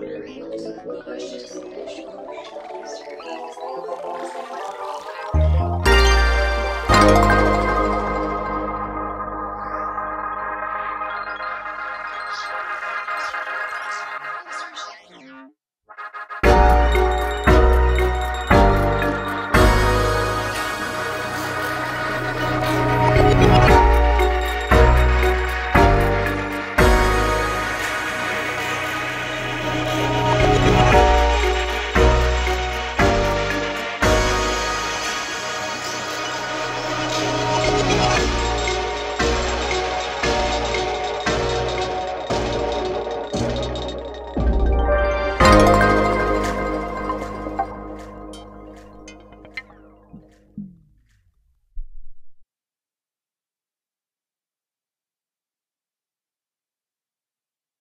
Real time, precious, special.